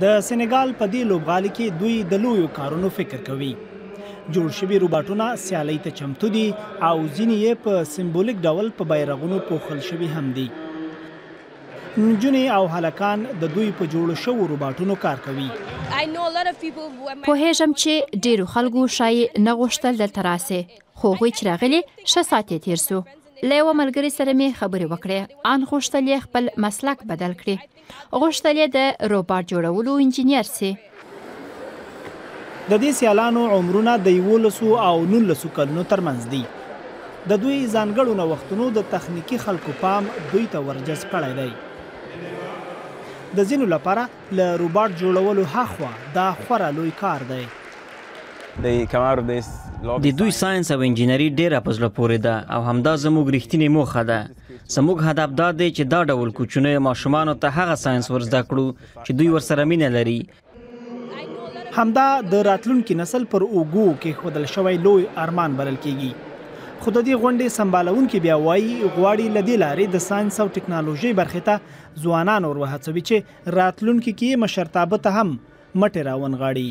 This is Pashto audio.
د سینګال په دې لوبغالي کې دوی د لویو کارونو فکر کوي جوړ شوي روباټونه سیالۍ ته چمتو دي او ځینې یې په سمبولیک ډول په بیرغونو پوښل شوي هم دي نجونې او هلکان د دوی په جوړو شوو روباټونو کار کوي پوهېږم چې ډېرو خلکو ښایي نه غوښتل دلته راسي خو هغوی چې راغلي ښه ساعت یې تیر سو له یوه ملګري سره مې خبرې وکړې ان غوښتل یې خپل مسلک بدل کړي غوښتل یې د روباټ جوړولو انجنیر سي د دې سیالانو عمرونه د یولسو او نولسو کلونو ترمنځ دي د دوی ځانګړو نوښتونو د تخنیکي خلکو پام دوی ته ورجذب کړی دی د ځینو لپاره له روباټ جوړولو هاخوا دا خورا لوی کار دی. د دوی ساینس او انجینري ډېره په زړه پورې ده او همدا زموږ رښتینې موخه ده. زموږ هدف دا دی چې دا ډول کوچنیو ماشومانو ته هغه ساینس ور زده کړو چې دوی ورسره مینه لري. همدا د راتلونکي نسل پر اوږو کېښودل شوی لوی ارمان بلل کېږي. خو د دې غونډې سمبالوونکي بیا وايي، غواړي له دې لارې د ساینس او ټکنالوژۍ برخې ته ځوانان ور وهڅوي چې راتلونکي کې یې مشرتابه ته هم مټې راونغاړي.